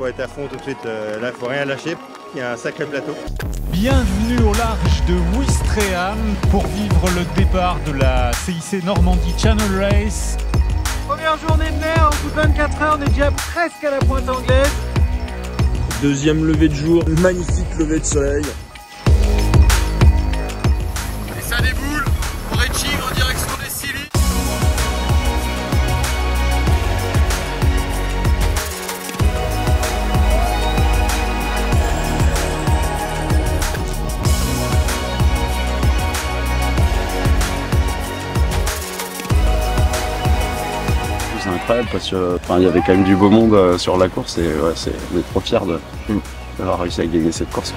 faut être à fond tout de suite. Euh, là, il faut rien lâcher. Il y a un sacré plateau. Bienvenue au large de Ouistreham pour vivre le départ de la CIC Normandie Channel Race. Première journée de mer, en bout de 24 heures, on est déjà presque à la pointe anglaise. Deuxième levée de jour, magnifique levée de soleil. Parce que il y avait quand même du beau monde euh, sur la course et on est trop fiers d'avoir réussi à gagner cette course.